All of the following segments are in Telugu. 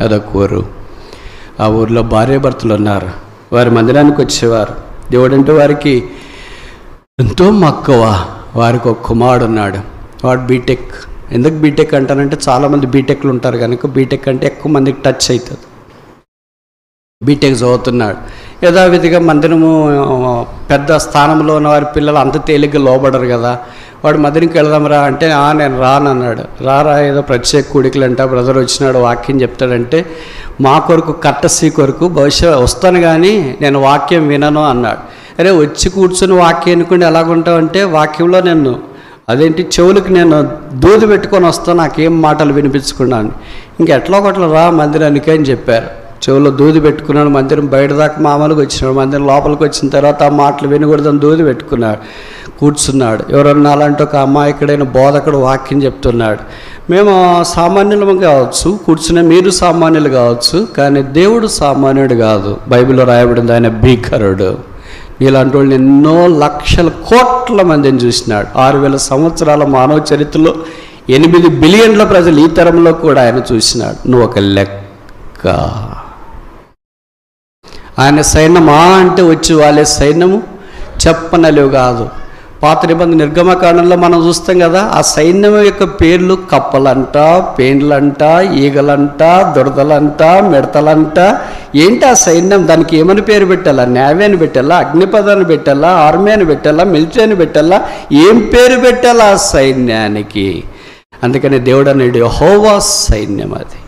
అదొక ఊరు ఆ ఊర్లో భార్యాభర్తలు ఉన్నారు. వారి మందిరానికి వచ్చేవారు. దేవుడంటే వారికి ఎంతో మక్కువ. వారికి ఒక కుమారుడు ఉన్నాడు. వాడు బీటెక్. ఎందుకు బీటెక్ అంటానంటే చాలామంది బీటెక్లు ఉంటారు కనుక బీటెక్ అంటే ఎక్కువ మందికి టచ్ అవుతుంది. బీటెక్ చదువుతున్నాడు. యథావిధిగా మందిరము పెద్ద స్థానంలో ఉన్న వారి పిల్లలు అంత తేలిగ్గా లోబడరు కదా. వాడు మందిరికి వెళదాంరా అంటే "ఆ, నేను రానన్నాడు రారా ఏదో ప్రత్యేక కూడికలు అంట బ్రదర్ వచ్చినాడు వాక్యం చెప్తాడంటే మా కొరకు కట్టసి కొరకు బహుశా వస్తాను కానీ నేను వాక్యం వినను అన్నాడు. అరే వచ్చి కూర్చుని వాక్యం అనుకుంటే ఎలాగుంటావు అంటే వాక్యంలో నేను అదేంటి చెవులకు నేను దూది పెట్టుకొని వస్తాను నాకేం మాటలు వినిపించుకున్నాను ఇంకెట్లా ఒకట్లా రా మందిరానికి అని చెప్పారు. చెవులో దూది పెట్టుకున్నాడు మందిరం బయట దాకా మామూలుగా వచ్చినాడు. మందిరం లోపలికి వచ్చిన తర్వాత ఆ మాటలు వినకూడదని దూది పెట్టుకున్నాడు కూర్చున్నాడు. ఎవరన్నా అలాంటి ఒక అమాయకుడైన బోధకుడు వాక్యం చెప్తున్నాడు. మేము సామాన్యులం కావచ్చు కూర్చునే మీరు సామాన్యులు కావచ్చు కానీ దేవుడు సామాన్యుడు కాదు. బైబిల్లో రాయబడింది ఆయన భీకరుడు. నీలాంటి వాళ్ళని ఎన్నో లక్షల కోట్ల మందిని చూసినాడు. ఆరు వేల సంవత్సరాల మానవ చరిత్రలో ఎనిమిది బిలియన్ల ప్రజలు ఈ తరంలో కూడా ఆయన చూసినాడు. నువ్వు ఒక లెక్క. ఆయన సైన్యమా అంటే వచ్చి వాళ్ళే సైన్యము చెప్పనలేవు కాదు. పాత నిబంధన నిర్గమకాండంలో మనం చూస్తాం కదా ఆ సైన్యం యొక్క పేర్లు కప్పలంట పేండ్లంట ఈగలంట దురదలంట మిడతలంట. ఏంటి ఆ సైన్యం? దానికి ఏమని పేరు పెట్టాలా? నేవీ అని పెట్టాలా? అగ్నిపదాన్ని పెట్టాలా? ఆర్మీ అని పెట్టాలా? మిలిటరీ అని పెట్టాలా? ఏం పేరు పెట్టాలా ఆ సైన్యానికి? అందుకని దేవుడు అనేది హోవా సైన్యం అది.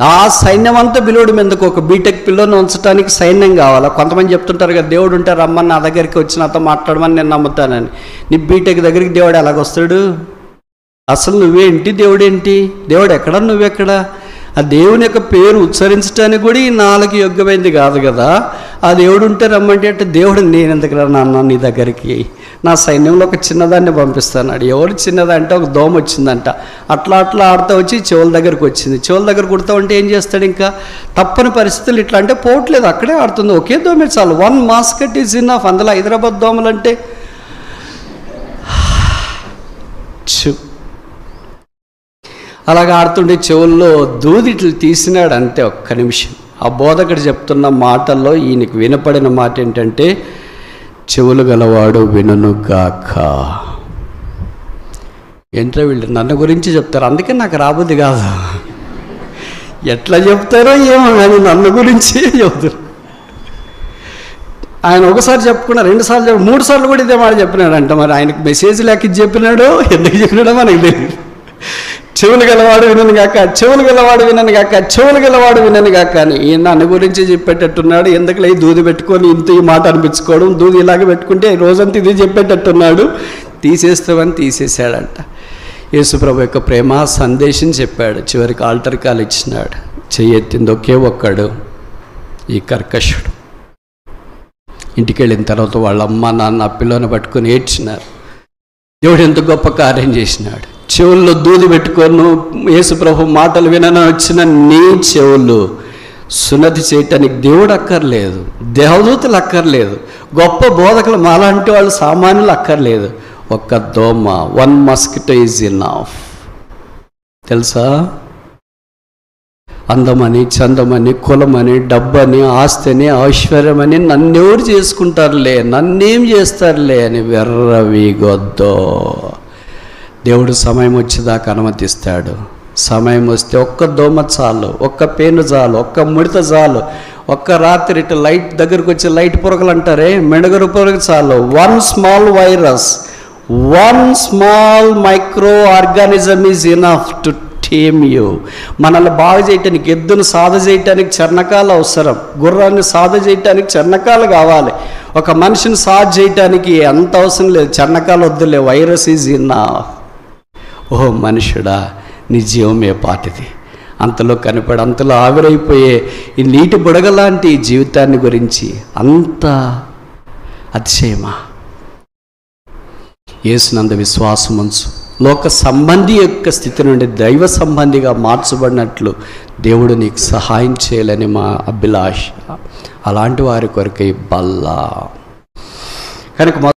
ఆ సైన్యం అంతా పిలువడం ఎందుకు ఒక బీటెక్ పిల్లోని ఉంచడానికి సైన్యం కావాలా? కొంతమంది చెప్తుంటారు కదా దేవుడు ఉంటే రమ్మని నా దగ్గరికి వచ్చి నాతో మాట్లాడమని నేను నమ్ముతానని. నీ బీటెక్ దగ్గరికి దేవుడు ఎలాగొస్తాడు? అసలు నువ్వేంటి? దేవుడేంటి? దేవుడు ఎక్కడ? నువ్వెక్కడ? ఆ దేవుని యొక్క పేరు ఉచ్చరించడానికి కూడా ఈ నాలుగు యోగ్యమైంది కాదు కదా. ఆ దేవుడు ఉంటే రమ్మంటే అంటే దేవుడు నేను ఎందుకు నాన్న నీ దగ్గరికి? నా సైన్యంలో ఒక చిన్నదాన్ని పంపిస్తాన్నాడు ఎవరు చిన్నదంటే ఒక దోమ వచ్చిందంట. అట్లా అట్లా ఆడుతూ వచ్చి చెవుల దగ్గరకు వచ్చింది. చెవుల దగ్గర కుడతా ఉంటే ఏం చేస్తాడు ఇంకా? తప్పని పరిస్థితులు ఇట్లా అంటే పోవట్లేదు. అక్కడే ఆడుతుంది. ఒకే దోమే చాలు. One mosquito is enough అందులో హైదరాబాద్ దోమలు అంటే అలాగ ఆడుతుండే చెవుల్లో దూదిట్లు తీసినాడు అంతే ఒక్క నిమిషం. ఆ బోధకుడు చెప్తున్న మాటల్లో ఈయనకి వినపడిన మాట ఏంటంటే చెవులు గలవాడు వినుగాక ఏంటో వీళ్ళు నన్ను గురించి చెప్తారు? అందుకే నాకు రాబుద్ది కాదు. ఎట్లా చెప్తారో ఏమో కానీ నన్ను గురించి చెబుతారు ఆయన ఒకసారి చెప్పుకున్నా రెండు సార్లు చెప్పు మూడు సార్లు కూడా ఇదే మాట చెప్పినాడు అంట మరి ఆయనకు మెసేజ్ లేక చెప్పినాడో ఎందుకు చెప్పినాడో మనకి తెలియదు చెవులు గలవాడు వినను గాక చెవులు గలవాడు వినను గాక చెవులు గలవాడు వినను గాక అని ఈయన నన్ను గురించి చెప్పేటట్టున్నాడు. ఎందుకులే దూది పెట్టుకొని ఇంత ఈ మాట అనిపించుకోవడం? దూది ఇలాగ పెట్టుకుంటే రోజంతా ఇది చెప్పేటట్టున్నాడు. తీసేస్తామని తీసేశాడంట. యేసుప్రభు యొక్క ప్రేమ సందేశం చెప్పాడు. చివరికి ఆల్టర్ కాల్ ఇచ్చినాడు. చెయ్యెత్తింది ఒకే ఒక్కడు ఈ కర్కశుడు. ఇంటికి వెళ్ళిన తర్వాత వాళ్ళ అమ్మ నాన్న పిల్లని పట్టుకొని ఏడ్చినారు. దేవుడు ఎంత గొప్ప కార్యం చేసినాడు. చెవుల్లో దూది పెట్టుకొని యేసుప్రభు మాటలు వినని వచ్చిన నీ చెవులు సున్నతి చేయటానికి దేవుడు అక్కర్లేదు దేవదూతలు అక్కర్లేదు గొప్ప బోధకులు మాలాంటి వాళ్ళు సామాన్యులు అక్కర్లేదు. ఒక్క దోమ one mosquito is enough తెలుసా? అందమని చందమని కులమని డబ్బని ఆస్తిని ఐశ్వర్యమని నన్నెవరు చేసుకుంటారులే నన్నేం చేస్తారులే అని వెర్రవి గొద్దో దేవుడు సమయం వచ్చేదాకా అనుమతిస్తాడు. సమయం వస్తే ఒక్క దోమ చాలు ఒక్క పేను చాలు ఒక్క ముడత చాలు ఒక్క రాత్రి ఇటు లైట్ దగ్గరకు వచ్చి లైట్ పొరగలు అంటారే మెడగరు పొరగ చాలు. One small virus one small microorganism is enough to tame you మనల్ని బాగు చేయటానికి ఎద్దును సాధ చేయటానికి చర్ణకాలు అవసరం. గుర్రాన్ని సాధ చేయటానికి చర్ణకాలు కావాలి. ఒక మనిషిని సాధ చేయటానికి అంత అవసరం లేదు. చర్ణకాలు వద్దులే వైరస్ ఈజ్ ఇన్నా ఓ మనుషుడా నీ జీవమే పాటిది? అంతలో కనపడి అంతలో ఆవిరైపోయే ఈ నీటి బుడగలాంటి జీవితాన్ని గురించి అంత అతిశయమా? యేసునంద విశ్వాసం ఉంచు. లోక సంబంధి యొక్క స్థితి నుండి దైవ సంబంధిగా మార్చబడినట్లు దేవుడు నీకు సహాయం చేయాలని మా అభిలాష. అలాంటి వారి కొరకై బల్లా. కనుక